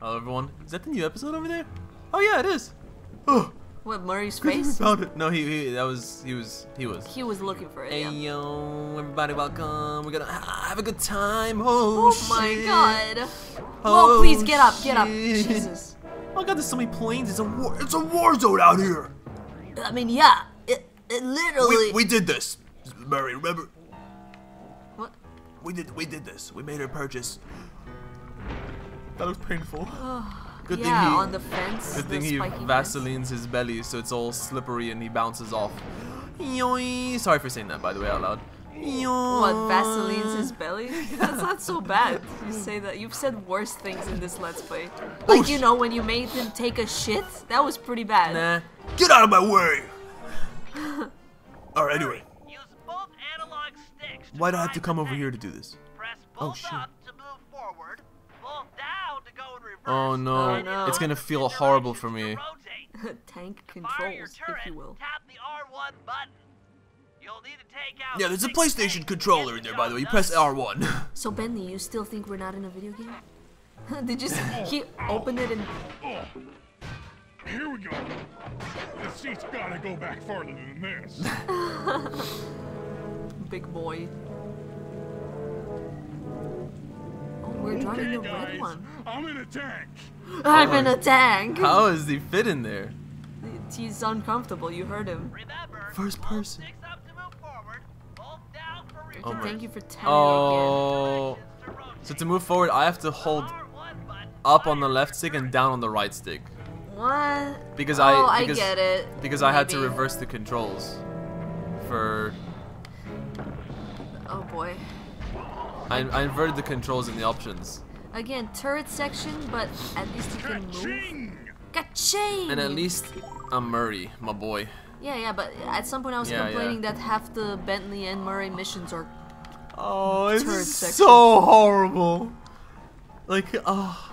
Hello, everyone. Is that the new episode over there? Oh yeah, it is. Oh, What Murray's face? found it. No, he, he that was he was he was. He was looking for it. Hey Yeah. yo, everybody, welcome. We're gonna ha- have a good time. Oh, Oh my shit. god. Oh, Whoa, please get up, get up. Jesus. Oh my god, there's so many planes. It's a war. It's a war zone out here. I mean, yeah. It, it literally. We, we did this, Murray. Remember, What? we did we did this. We made a purchase. That was painful. Good yeah, thing he. on the fence. Good thing he spiky fence. vaselines his belly so it's all slippery and he bounces off. Yoink. Sorry for saying that, by the way, out loud. What, Vaseline's his belly? That's not so bad. You say that. You've said worse things in this Let's Play. Like, you know, when you made him take a shit? That was pretty bad. Nah. Get out of my way! Alright, anyway. Use both analog sticks. Why do I have to come the over here to do this? Press Oh, both shit. Oh, oh no. Oh, no. It's gonna feel horrible for me. rotate. Tank controls, turret, if you will. Tap the R1 button. You'll need to take out Yeah, there's a PlayStation controller in there, by the way. You press. R1. So, Bentley, you still think we're not in a video game? Did you s- He opened it and. Oh, here we go. The seat's gotta go back farther than this. Big boy. We're driving the okay, red one. I'm in a tank. I'm in a tank! How does he fit in there? He's uncomfortable, you heard him. Remember, First person. sticks up to move forward, both down for reverse. Oh my- Thank you for telling Oh. Directions. So to move forward, I have to hold up on the left stick and down on the right stick. What? Because oh, I I get it. because I had to reverse the controls for Oh boy. I, I inverted the controls in the options. Again, turret section, but at least you can move. Ching! Ka-ching! And at least I'm Murray, my boy. Yeah, yeah, but at some point I was Yeah, complaining yeah. that half the Bentley and Murray missions are. Oh, this Turret is section. so horrible. Like, oh.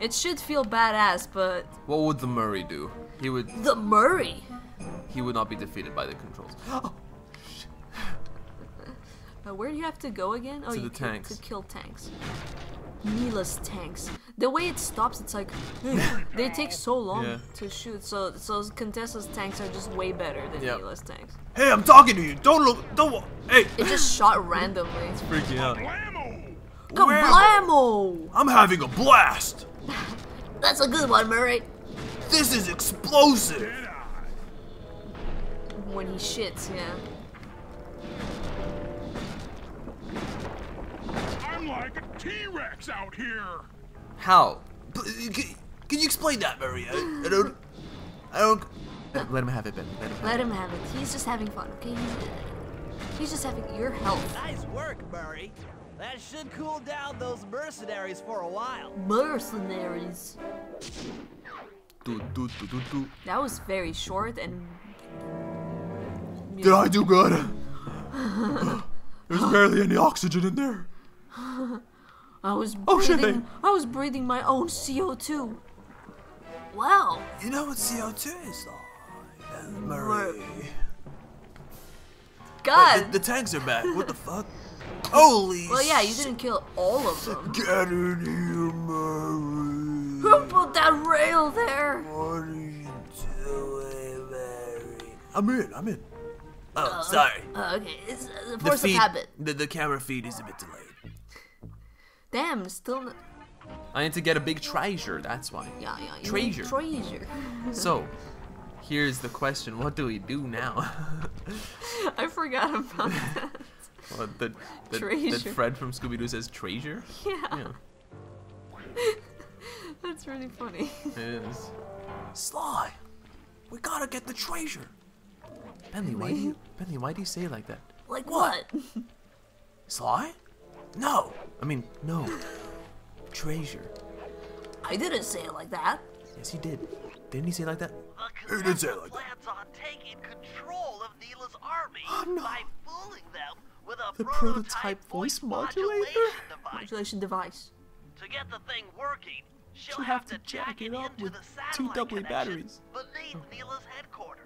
It should feel badass, but What would the Murray do? He would the Murray. he would not be defeated by the controls. Uh, where do you have to go again? Oh, To you the kill- tanks. to kill tanks. Mila's tanks. The way it stops, it's like they take so long Yeah. to shoot. So, so Contessa's tanks are just way better than Yep. Neyla's tanks. Hey, I'm talking to you. Don't look. Don't. wa- Hey. It just shot randomly. It's freaking out. Blammo! Kablamo! I'm having a blast. That's a good one, Murray. This is explosive. When he shits, yeah. I'm like a T-Rex out here. How? P- Can, can you explain that, Murray? I, I don't. I don't. Let, let him have it, Ben. Let him have Let him have it. He's just having fun, okay? He's, he's just having your health. Nice work, Murray. That should cool down those mercenaries for a while. Mercenaries. Do, do, do, do, do. That was very short and. Did I do good? There's barely any oxygen in there. I was Oh, breathing. I was breathing my own CO2. Wow. You know what CO2 is like, Murray. God. The, the tanks are back. What the fuck? Holy well, yeah, you didn't kill all of them. Get in here, Murray. Who put that rail there? What are you doing, Mary? I'm in, I'm in. Oh, sorry. Uh, okay, it's uh, the The force of feed, habit. the, the camera feed is a bit delayed. Damn, still. I need to get a big treasure, that's why. yeah, yeah. Treasure. Treasure. So, here's the question. What do we do now? I forgot about that. what, the, the, Treasure. That Fred from Scooby-Doo says treasure? Yeah, Yeah, that's really funny. it is. Sly, we gotta get the treasure. Bentley, why do you, Bentley, why do you say it like that? Like what? Sly? No. I mean, no. Treasure. I didn't say it like that. Yes, he did. Didn't he say it like that? The He did say it Contessa like that. plans on taking control of Neyla's army Oh, no. by fooling them with a The prototype, prototype voice modulation modulator? device. Modulation device. To get the thing working, she'll She'll have, have to to jack jack it it up with the two satellite doubly batteries. beneath oh. Neyla's headquarters.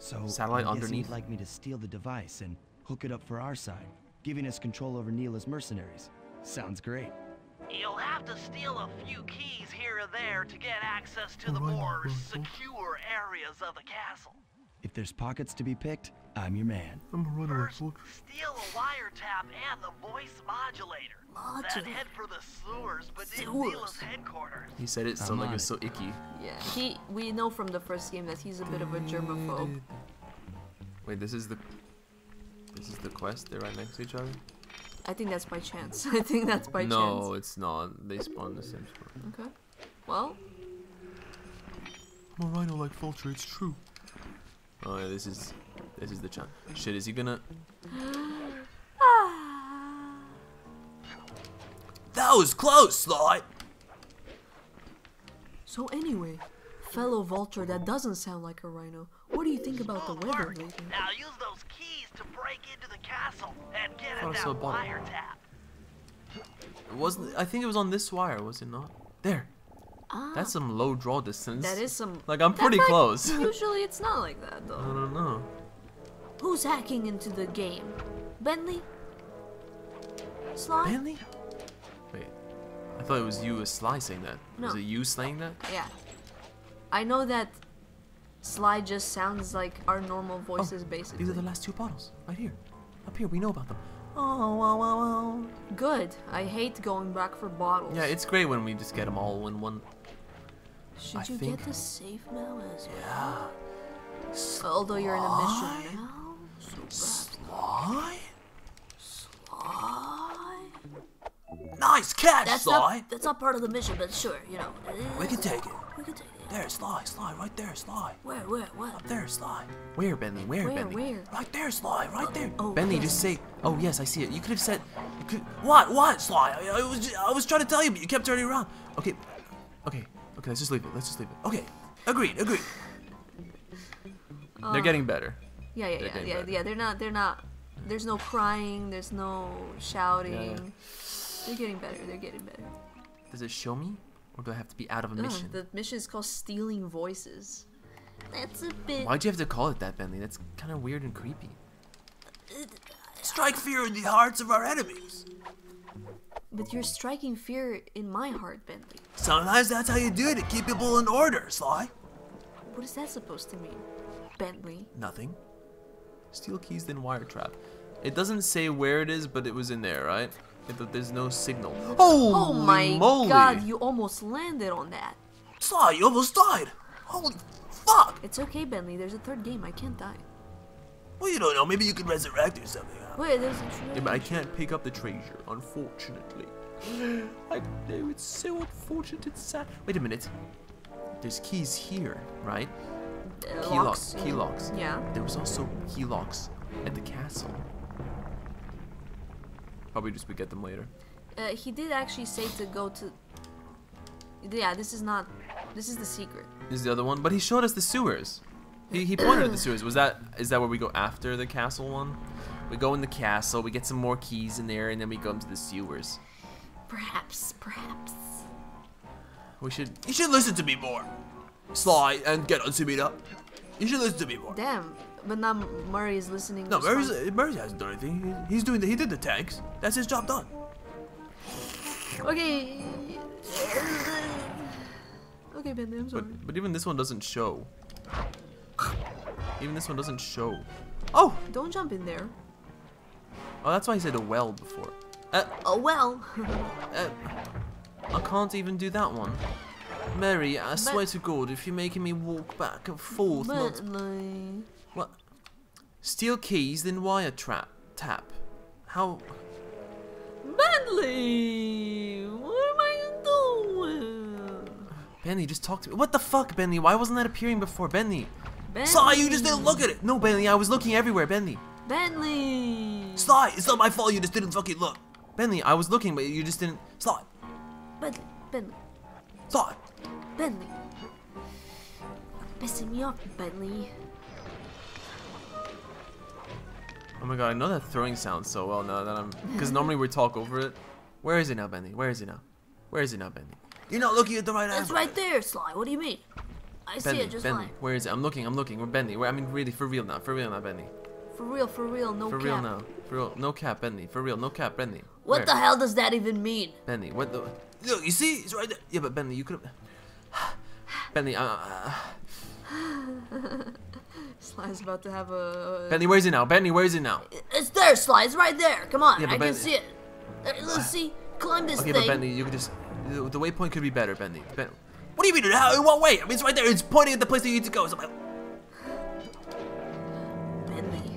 So Satellite I'm guessing underneath. you'd like me to steal the device and hook it up for our side, giving us control over Neyla's mercenaries. Sounds great. You'll have to steal a few keys here or there to get access to the more secure areas of the castle. If there's pockets to be picked, I'm your man. I'm a runner. First, steal a wiretap and the voice modulator. Then Modulator. head for the sewers beneath Sewers. Neyla's headquarters. He said it so I'm like it was so icky. Yeah, he. We know from the first game that he's a bit of a germaphobe. Wait, this is the this is the quest. They're right next to each other. I think that's by chance. I think that's by no, chance. No, it's not. They spawn the same spot. Okay. Well, I'm a rhino like Vulture. It's true. Oh yeah, this is this is the chance. Shit, is he gonna? Ah. That was close, Sly. so anyway, fellow vulture that doesn't sound like a rhino, what do you think about the weather work. lately? Now use those keys to break into the castle and get Thought I at a that bottle. wiretap. It wasn't I think it was on this wire, was it not? There. Ah, That's some low draw distance. that is some. Like I'm pretty like- close. Usually it's not like that though. I don't know. Who's hacking into the game? Bentley? Sly? Bentley? Wait. I thought it was you as Sly saying that. No. Was it you saying that? Yeah. I know that Sly just sounds like our normal oh, voices basically. Oh, These are the last two bottles. Right here. Up here, we know about them. Oh, wow, wow, wow. Good. I hate going back for bottles. Yeah, it's great when we just get them all in one. Should I you think- get the safe now as well? Yeah. Although you're in a mission now. So Sly? Sly? Nice catch, That's Sly. not that's not part of the mission, but sure, you know. We can take it. We can take it. There, Sly, Sly, right there, Sly. Where, where, what? Up there, Sly. Where, Bentley? Where, Where, Bentley? where? Right there, Sly. Right there. oh, Bentley, yes. just say. Oh yes, I see it. You could have said. You could, what? What, Sly? I, I was. ju- I was trying to tell you, but you kept turning around. Okay. Okay. Okay. Let's just leave it. Let's just leave it. Okay. Agreed. Agreed. They're getting better. Yeah, yeah, They're yeah, yeah, better. yeah. They're not. They're not. There's no crying. There's no shouting. They're getting better. They're getting better. Does it show me, or do I have to be out of a Ugh, mission? the mission is called stealing voices. That's a bit. Why'd you have to call it that, Bentley? That's kind of weird and creepy. Strike fear in the hearts of our enemies. But you're striking fear in my heart, Bentley. Sometimes that's how you do it to keep people in order, Sly. What is that supposed to mean, Bentley? Nothing. Steel keys, then wire trap. It doesn't say where it is, but it was in there, right? It, there's no signal. Oh Holy my moly. god, you almost landed on that. Sly, you almost died. Holy fuck! It's okay, Bentley. There's a third game. I can't die. Well, you don't know. Maybe you could resurrect or something. Wait, there's a Yeah, but I can't pick up the treasure, unfortunately. I know it's so unfortunate and sad. Wait a minute. There's keys here, right? uh, Key locks. Key locks. Yeah. There was also key locks at the castle. Probably just we get them later. Uh, he did actually say to go to. Yeah, this is not. This is the secret. This is the other one, but he showed us the sewers. He, he pointed at the sewers. Was that is that where we go after the castle one? We go in the castle, we get some more keys in there, and then we go into the sewers. Perhaps, perhaps. We should. You should listen to me more, Sly, and get on Sumida. You should listen to me more. Damn, but now Murray is listening. No, Murray's. Murray hasn't done anything. He- He's doing. The, he did the tanks. That's his job done. Okay. Okay, Bentley, I'm sorry. But but even this one doesn't show. Even this one doesn't show. Oh, Don't jump in there. oh, that's why he said a well before. Uh, Oh well. uh, I can't even do that one. Mary, I swear to God, if you're making me walk back and forth, not Bentley. what? Steal keys, then wire trap tap. How? Bentley, what am I doing? Benny, just talk to me. What the fuck, Benny? Why wasn't that appearing before, Benny? Bentley. Sly, you just didn't look at it. No, Benny, I was looking everywhere, Benny. Bentley. Sly, it's not my fault. You just didn't fucking look. Benny, I was looking, but you just didn't. Sly, Bentley. Bentley. Sly. Bentley. Pissing me off, Bentley. Oh my god, I know that throwing sounds so well now that I'm. Because normally we talk over it. Where is it now, Benny? Where is it now? Where is it now, Benny? You're not looking at the right It's right there, Sly. What do you mean? I see it just Benny, fine. where is it? I'm looking, I'm looking. We're Benny. Where, I mean, really, for real now. For real now, Benny. For real, for real, no For cap. real now. For real. No cap, Benny. For real, no cap, Benny. What Where? the hell does that even mean? Bentley, what the? Look, you see, it's right there. Yeah, but Bentley, you could have. Bentley, uh, uh, Sly's about to have a. Bentley, where is he now? Bentley, where is he now? It's there, Sly. It's right there. Come on, Yeah, I can see it. Let's ah. see. Climb this Okay, thing. but Bentley, you could just. The, waypoint could be better, Bentley. Ben, what do you mean? How? In what way? I mean, it's right there. It's pointing at the place that you need to go. So I'm like, Bentley.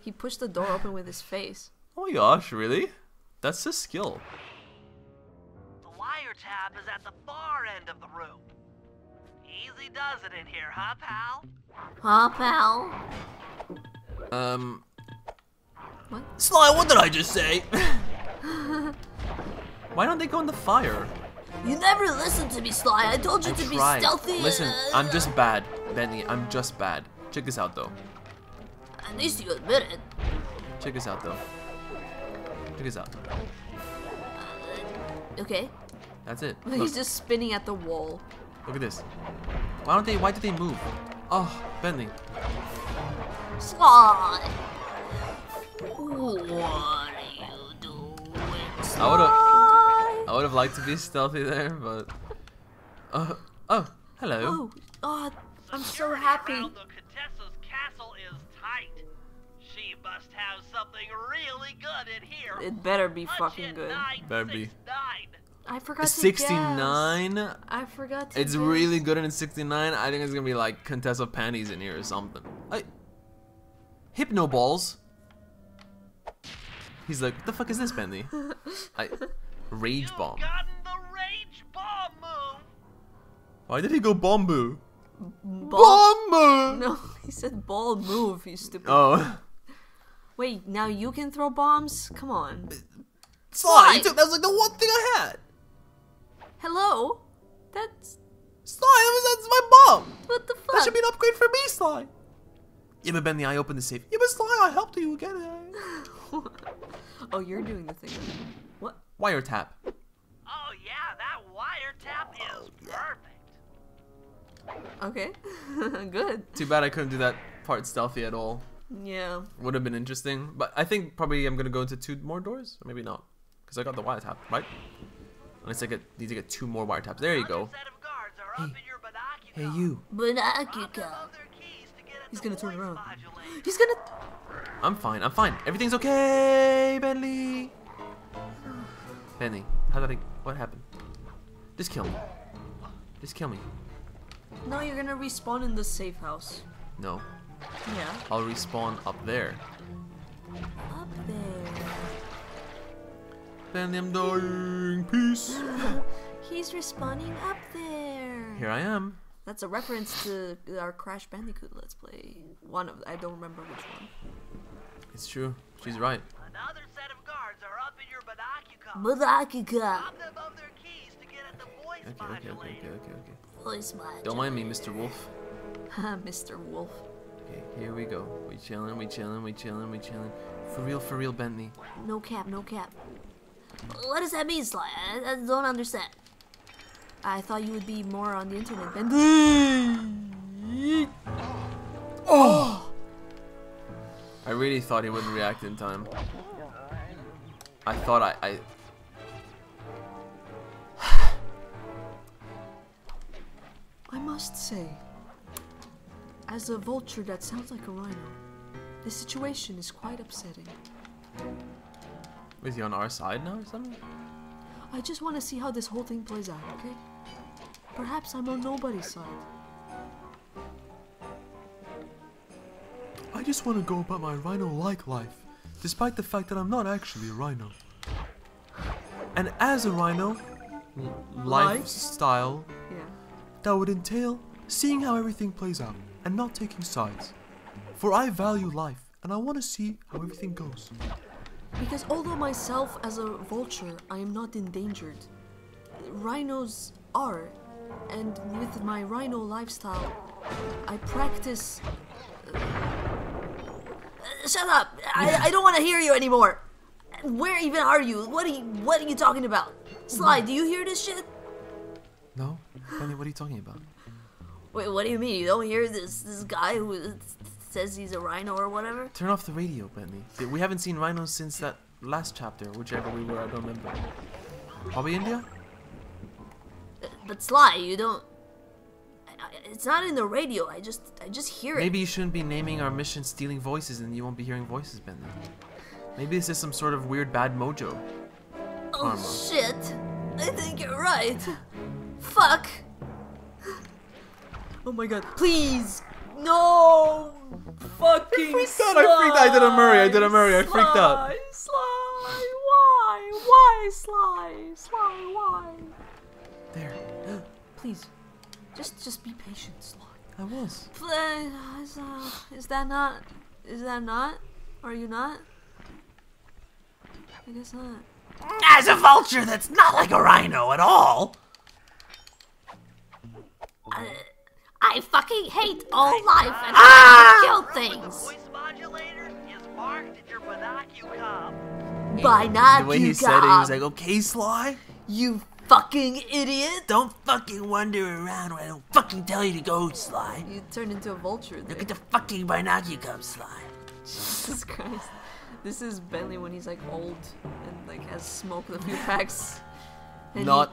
He pushed the door open with his face. oh my gosh, really? That's a skill. The wiretap is at the far end of the room. Easy does it in here, huh, pal? Huh, pal? Um. What? Sly, what did I just say? Why don't they go in the fire? You never listened to me, Sly. I told you I to be stealthy. Listen, uh, I'm just bad, Bentley. I'm just bad. Check this out, though. At least you admit it. Check this out, though. Check this out. Okay. That's it. He's just spinning at the wall. look at this. Why don't they? Why did they move? Oh, Bentley. Sly. What are you doing, Sly? I would've- I would have liked to be stealthy there, but. Uh, oh, hello. Oh, oh, I'm so happy. the Contessa's castle is tight. She must have something really good in here. It better be Punch fucking good. 969. Better be. I forgot to 69. guess. I forgot to It's guess. really good in 69. I think it's gonna be like Contessa panties in here or something. I. Hypno balls. He's like, what the fuck is this, Bentley? I. Rage You've bomb. gotten the rage bomb move. Why did he go bombu? Ball. Bombu! No, he said ball move, you stupid. Oh. Wait, now you can throw bombs? Come on. Sly, Sly. you took, that was like the one thing I had. Yeah, but Bentley, I opened the safe. Yeah, but Sly, I helped you get it. oh, you're doing the thing. What? Wiretap. Oh yeah, that wiretap is oh, perfect. Okay. Good. Too bad I couldn't do that part stealthy at all. Yeah. Would have been interesting, but I think probably I'm gonna go into two more doors, or maybe not, because I got the wiretap, right? Unless I get need to get two more wiretaps. There you go. Another set of guards are up in your Hey you. Binocular. He's gonna turn around. He's gonna. I'm fine. I'm fine. Everything's okay, Bentley. Bentley, how did I? What happened? Just kill me. Just kill me. No, you're gonna respawn in the safe house. No, Yeah. I'll respawn up there. Up there. Bentley, I'm dying. Peace. He's respawning up there. Here I am. That's a reference to our Crash Bandicoot Let's Play. One of I don't remember which one. It's true. She's right. Another set of guards are up in your binocular. Binocular. Rob them of their keys to get at the voice Okay, okay, okay, okay, okay, okay. Voice modulator. Don't mind me, Mr. Wolf. Mr. Wolf. Okay, here we go. We chillin', we chillin', we chillin', we chillin'. For real, for real, Bentley. No cap, no cap. What does that mean, Sly? I, I don't understand. I thought you would be more on the internet, Ben. Oh. I really thought he wouldn't react in time. I thought I, I I must say, as a vulture that sounds like a rhino, the situation is quite upsetting. Is he on our side now or something? I just want to see how this whole thing plays out, okay? Perhaps I'm on nobody's side. I just want to go about my rhino-like life, despite the fact that I'm not actually a rhino. And as a rhino, lifestyle Yeah. that would entail seeing how everything plays out and not taking sides. For I value life and I want to see how everything goes. Because although myself as a vulture, I am not endangered, rhinos are. And with my rhino lifestyle, I practice. Uh, shut up! I, I don't want to hear you anymore. Where even are you? What are you? What are you talking about? Sly, do you hear this shit? No? Benny, what are you talking about? Wait, what do you mean? You don't hear this this guy who says he's a rhino or whatever. Turn off the radio, Bentley. We haven't seen rhinos since that last chapter, whichever we were. I don't remember. Probably India. But Sly, you don't. I- I- It's not in the radio. I just, I just hear it. Maybe you shouldn't be naming our mission "Stealing Voices," and you won't be hearing voices, Bentley. Maybe this is some sort of weird bad mojo. Oh karma. shit! I think you're right. Fuck. Oh my god! Please, no! Fucking. freaked out, I freaked out. I did a Murray, I did a Murray, I freaked out. Sly, Sly, why? Why, Sly? Sly, why? There. Please, just, just be patient, Sly. I was. Pl- Is, uh, is that not? Is that not? Are you not? I guess not. As a vulture that's not like a rhino at all. I fucking hate all life and Ah! I kill things. Voice modulator is marked in your binocular. By not The way you he said it, he was like, "Okay, Sly, you fucking idiot. Don't fucking wander around when I don't fucking tell you to go, Sly. You turned into a vulture there. Look at the fucking binocular, Sly. Jesus Christ. This is Bentley when he's like old and like has smoked a few packs. And not."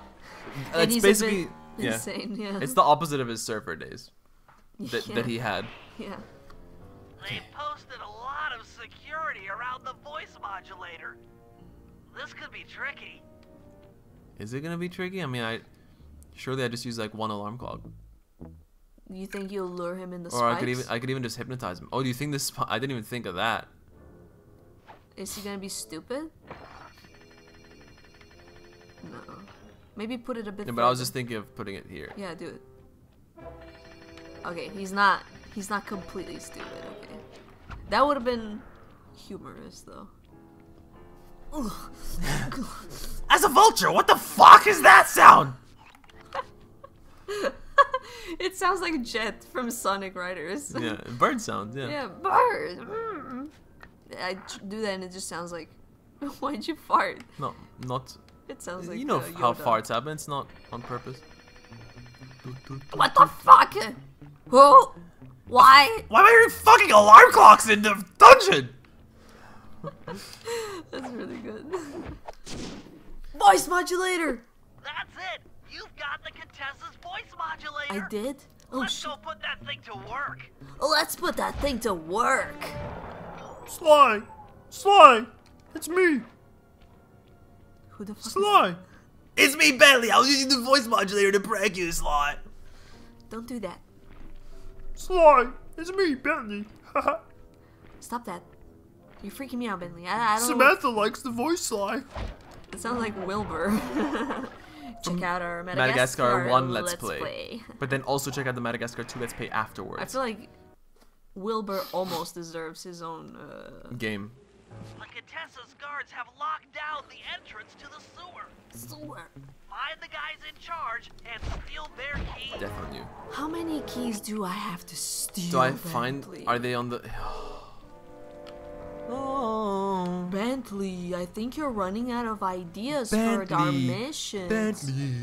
he, and That's he's a basically bit yeah. insane. Yeah. It's the opposite of his surfer days that, yeah. that he had. Yeah. They posted a lot of security around the voice modulator. This could be tricky. Is it gonna be tricky? I mean, I surely I just use like one alarm clock, You think you'll lure him in the or I could even I could even just hypnotize him. Oh, do you think this? I didn't even think of that. Is he gonna be stupid? No. Maybe put it a bit. Yeah, but I was just thinking of putting it here. Yeah, do it. Okay, he's not. He's not completely stupid. Okay, that would have been humorous though. As a vulture, what the fuck is that sound? It sounds like Jet from Sonic Riders. Yeah, bird sounds. Yeah. yeah, bird. Mm. I do that and it just sounds like. Why'd you fart? No, not. It sounds like you know uh, how farts happen. It's not on purpose. What the fuck? Who? Why? Why am I hearing fucking alarm clocks in the dungeon? That's really good. Voice modulator. That's it. You've got the Contessa's voice modulator. I did. Oh Let's go put that thing to work. Let's put that thing to work. Sly! Sly! It's me! Who the fuck? Is Sly! It's me, Bentley. I was using the voice modulator to prank you, Sly. Don't do that. Sly! It's me, Bentley! Stop that. You're freaking me out, Bentley. I, I don't know. Samantha likes the voice Sly. It sounds like Wilbur. Check out our Madagascar Madagascar, 1 Let's Play. But then also check out the Madagascar 2 Let's Play afterwards. I feel like Wilbur almost deserves his own. Uh, Game. The Contessa's guards have locked down the entrance to the sewer. sewer. Find the guys in charge and steal their key. Death on you. How many keys do I have to steal? Do I find? Bentley? Are they on the? Oh. Bentley, I think you're running out of ideas for our Bentley. mission. Bentley.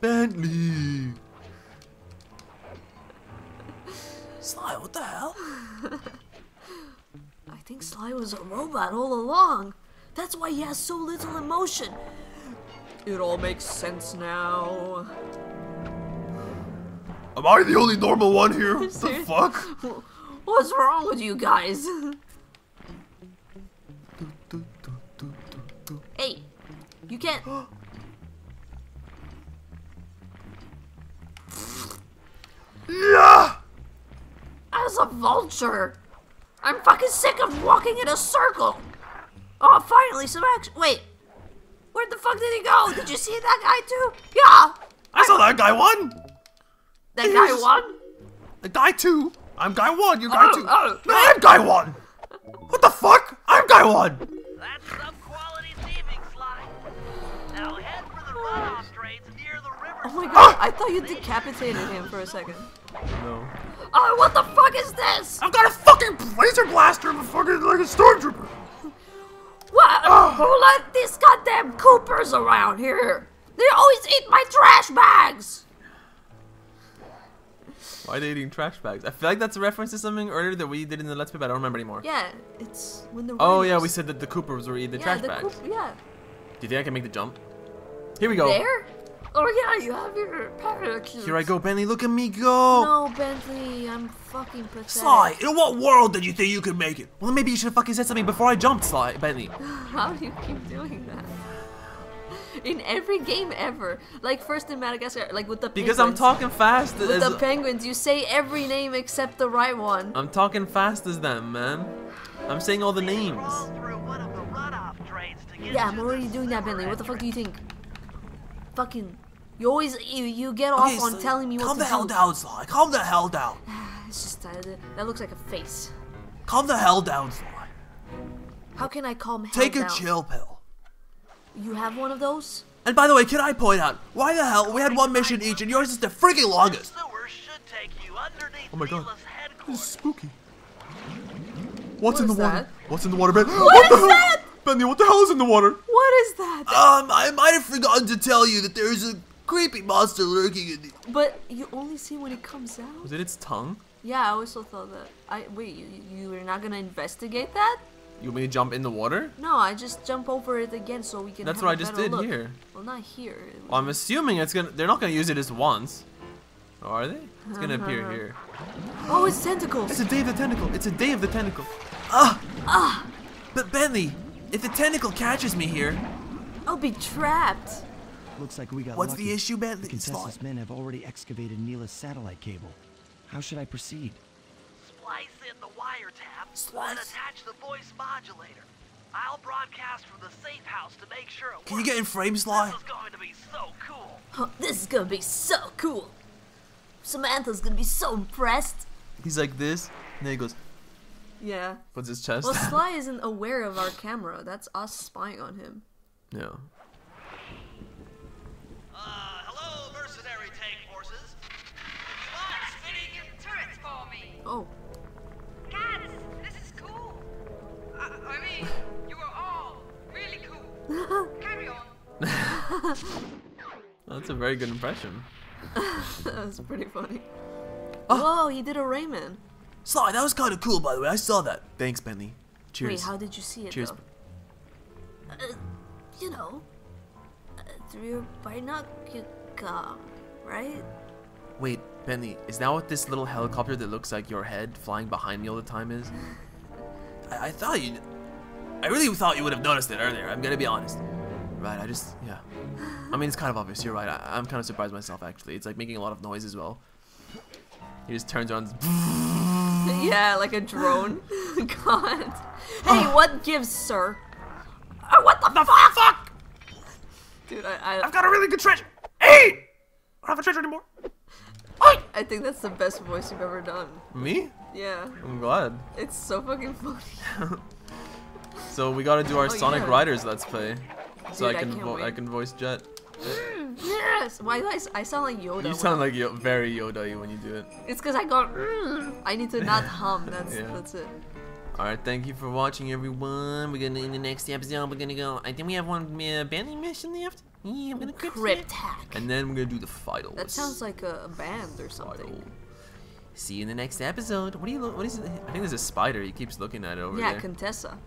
Bentley. Sly, what the hell? I think Sly was a robot all along. That's why he has so little emotion. It all makes sense now. Am I the only normal one here? What the fuck? What's wrong with you guys? you can't. Yeah! As a vulture, I'm fucking sick of walking in a circle. Oh, finally some action. Wait, where the fuck did he go? Did you see that guy too? Yeah, I saw that guy one! that guy one. The guy two! I'm guy one, you guy Oh, two! oh, no, oh. I'm guy one! What the fuck? I'm guy one! That's my god, ah! I thought you decapitated him for a second. No. Oh, what the fuck is this? I've got a fucking laser blaster of a fucking like a stormtrooper! What? Ah! Who let these goddamn Coopers around here? They always eat my trash bags. Why are they eating trash bags? I feel like that's a reference to something earlier that we did in the Let's Play, but I don't remember anymore. Yeah, it's when the. Oh yeah, we said that the Coopers were eating the yeah, trash the bags. Coop- yeah. Do you think I can make the jump? Here we go. There? Oh yeah, you have your parachute. Here I go, Bentley. Look at me go. No, Bentley, I'm fucking pathetic. Sly, in what world did you think you could make it? Well, maybe you should have fucking said something before I jumped, Sly, Bentley. How do you keep doing that? In every game ever, like first in Madagascar, like with the penguins. Because I'm talking fast With as the penguins, you say every name except the right one. I'm talking fast as them, man. I'm saying all the names. Crawl through one of the runoff drains to get Yeah, I'm already doing that, sewer Bentley. What the fuck do you think? Fucking, you always you, you get off on telling me what calm the hell down, Sly. Calm the hell down. It's just uh, that looks like a face. Calm the hell down, Sly. How can I calm hell Take a chill pill. You have one of those? And by the way, can I point out why the hell we had one mission each and yours is the freaking longest? Sewer should take you underneath Oh my God. This is spooky. What's What in the water? that? What's in the water, Ben? What the is hell? that? Benny, what the hell is in the water? What is that? Um, I might have forgotten to tell you that there's a creepy monster lurking in the. But you only see when it comes out. Was it its tongue? Yeah, I also thought that. I wait. You you are not gonna investigate that? You want me to jump in the water? No, I just jump over it again so we can. That's have what a I just did look. here. Well, not here. Well, I'm assuming it's gonna. They're not gonna use it as once. Or are they? It's gonna appear here. Oh, it's tentacles. It's a day of the tentacle. It's a day of the tentacle. Ah! Ah! But Bentley, if the tentacle catches me here, I'll be trapped. Looks like we got what's lucky. the issue, Ben? The Bentley? Contessa's men have already excavated Neyla's satellite cable. How should I proceed? Splice in the wiretap Splice. and attach the voice modulator. I'll broadcast from the safe house to make sure it Can you get in frame, Sly? This is going to be so cool. Huh, this is gonna be so cool. Samantha's gonna be so impressed. He's like this, and then he goes, Yeah. puts his chest. Well, Sly isn't aware of our camera. That's us spying on him. yeah. That's a very good impression. that was pretty funny. Oh. Whoa, he did a Rayman. Sly, that was kind of cool, by the way. I saw that. Thanks, Bentley. Cheers. Wait, how did you see it Cheers. though? Uh, you know, uh, through your binocular, right? Wait, Bentley, is that what this little helicopter that looks like your head flying behind me all the time is? I, I thought you. I really thought you would have noticed it earlier. I'm gonna be honest. Right, I just yeah. I mean, it's kind of obvious. You're right. I, I'm kind of surprised myself actually. It's like making a lot of noise as well. He just turns around. yeah, like a drone. God. Hey, what gives, sir? Uh, what the, fuck? Fuck! Dude, I, I've got a really good treasure. Hey! I don't have a treasure anymore. I, I think that's the best voice you've ever done. Me? Yeah, I'm glad. it's so fucking funny. So we gotta do our Oh, Sonic yeah. Riders Let's Play. So Dude, I I can vo- I can voice Jet. yes! Why do I, I sound like Yoda? You sound I- like Yo- very Yoda when you do it. It's because I got. Mm. I need to not hum. That's Yeah. that's it. Alright, thank you for watching, everyone. We're gonna in the next episode. We're gonna go. I think we have one uh, banding mission left. Yeah, I'm gonna crypt Crypt hack. and then we're gonna do the final. That sounds like a, a band or something. final. See you in the next episode. What do you? What is it? I think there's a spider. He keeps looking at it over Yeah, there. Yeah, Contessa.